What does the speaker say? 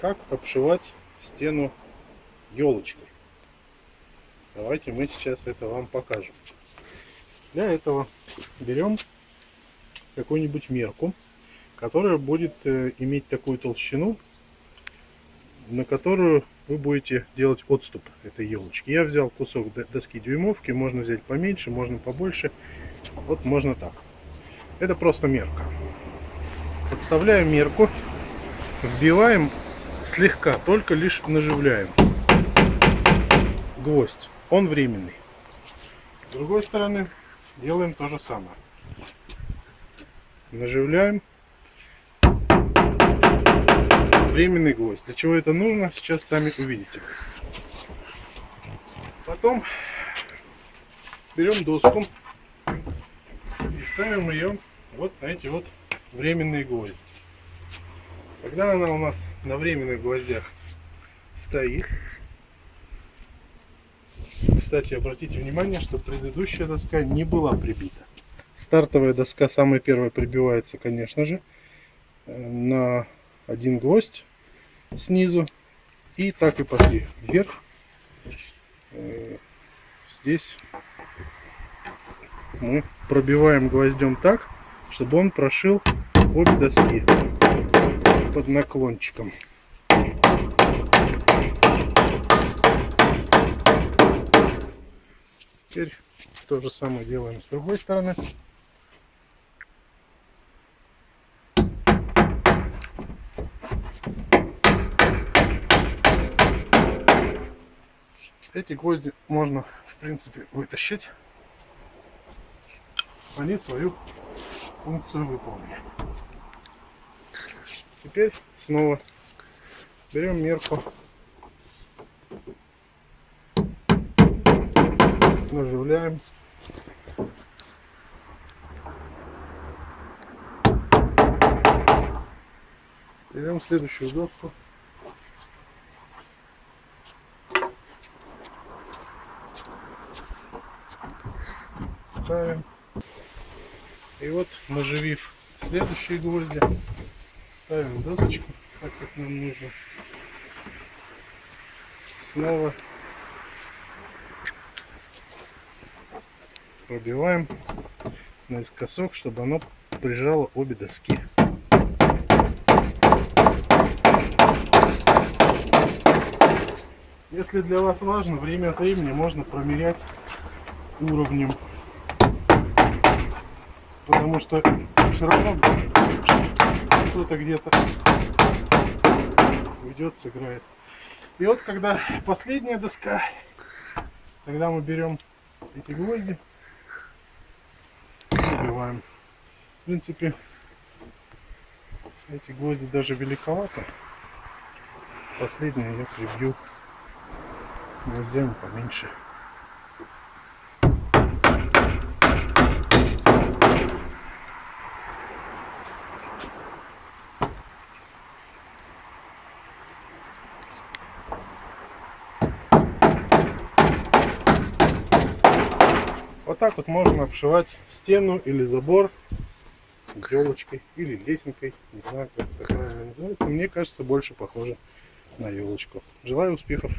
как обшивать стену елочкой. Давайте мы сейчас это вам покажем. Для этого берем какую-нибудь мерку, которая будет э, иметь такую толщину, на которую вы будете делать отступ этой елочки. Я взял кусок доски дюймовки, можно взять поменьше, можно побольше. Вот можно так. Это просто мерка. Подставляем мерку, вбиваем слегка, только лишь наживляем. Гвоздь, он временный. С другой стороны делаем то же самое. Наживляем временный гвоздь. Для чего это нужно, сейчас сами увидите. Потом берем доску и ставим ее вот на эти вот временные гвозди. Когда она у нас на временных гвоздях стоит, кстати, обратите внимание, что предыдущая доска не была прибита. Стартовая доска, самая первая, прибивается, конечно же, э, на один гвоздь снизу. И так и пошли вверх. Э, здесь мы пробиваем гвоздем так, чтобы он прошил обе доски под наклончиком. Теперь то же самое делаем с другой стороны. Эти гвозди можно, в принципе, вытащить. Они свою функцию выполнили. Теперь снова берем мерку, наживляем. Берем следующую доску. Ставим. И вот, наживив следующие гвозди, ставим досочку, так как нам нужно. Снова пробиваем наискосок, чтобы оно прижало обе доски. Если для вас важно, время от времени можно промерять уровнем потому что все равно кто-то где-то уйдет, сыграет. И вот когда последняя доска, тогда мы берем эти гвозди и набиваем. В принципе, эти гвозди даже великовато. Последние я прибью гвоздями поменьше. Вот так вот можно обшивать стену или забор елочкой или лесенкой. Не знаю, как это правильно называется. Мне кажется, больше похоже на елочку. Желаю успехов!